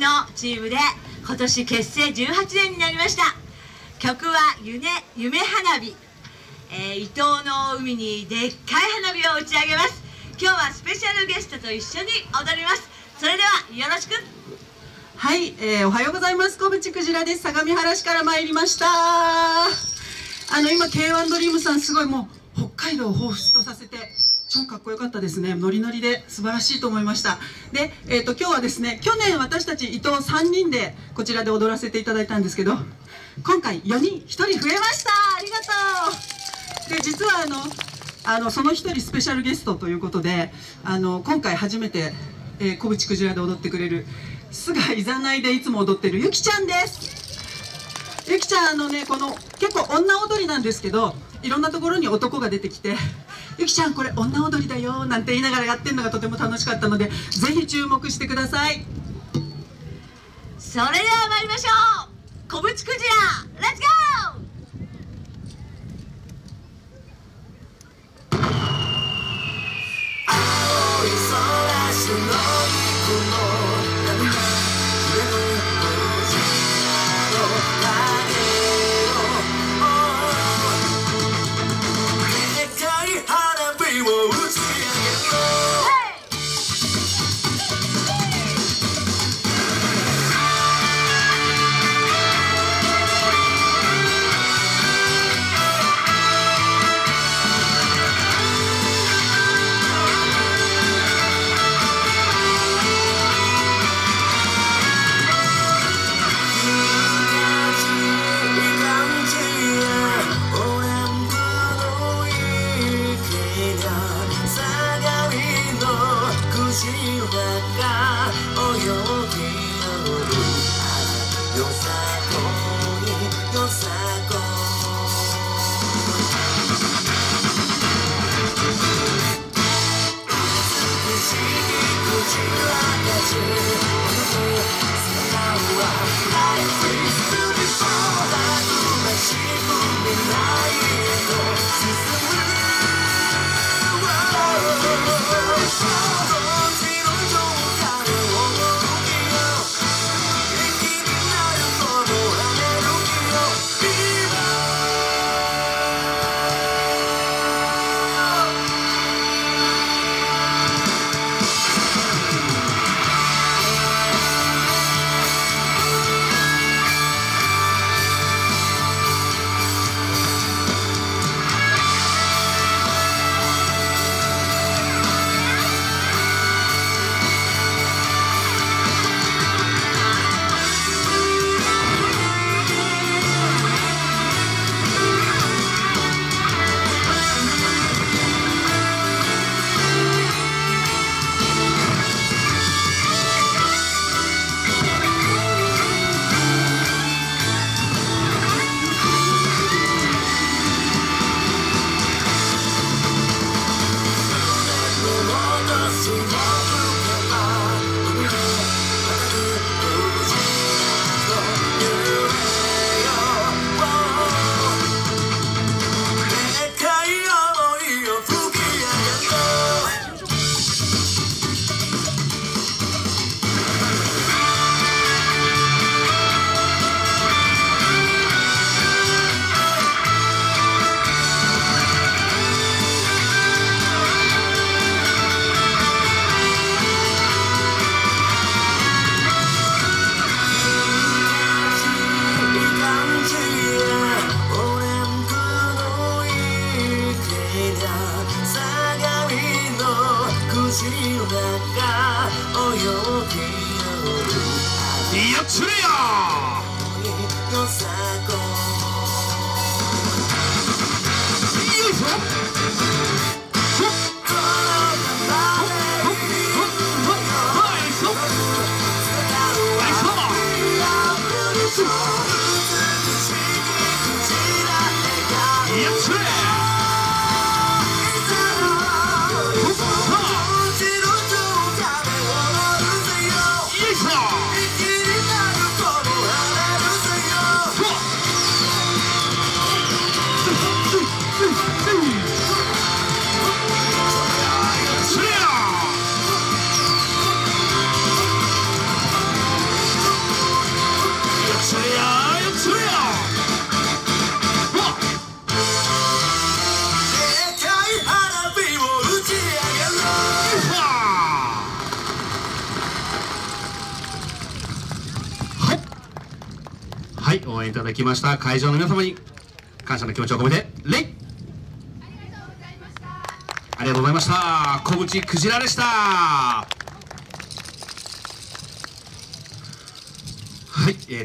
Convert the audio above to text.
のチームで今年結成18年になりました。曲は夢夢花火、えー、伊東の海にでっかい花火を打ち上げます。今日はスペシャルゲストと一緒に踊ります。それではよろしく。はい、えー、おはようございます。小渕クジラです。相模原市から参りました。あの今 K1 ドリームさんすごいもう北海道を彷彿とさせて超かっこよかったですね。ノリノリで素晴らしいと思いました。で、えーと、今日はですね去年私たち伊藤3人でこちらで踊らせていただいたんですけど今回4人1人増えました。ありがとう。で実はあのあのその1人スペシャルゲストということであの今回初めて、えー、小渕クジラで踊ってくれる菅いざないでいつも踊ってるゆきちゃんです。ゆきちゃんあのねこの結構女踊りなんですけどいろんなところに男が出てきてゆきちゃんこれ女踊りだよなんて言いながらやってるのがとても楽しかったのでぜひ注目してください。それでは参りましょう。小渕クジラ潮が泳ぎよるやつれよのさこよいしょ Yeah. はい応援いただきました。会場の皆様に感謝の気持ちを込めて礼ありがとうございました。小渕クジラでした。はい、えー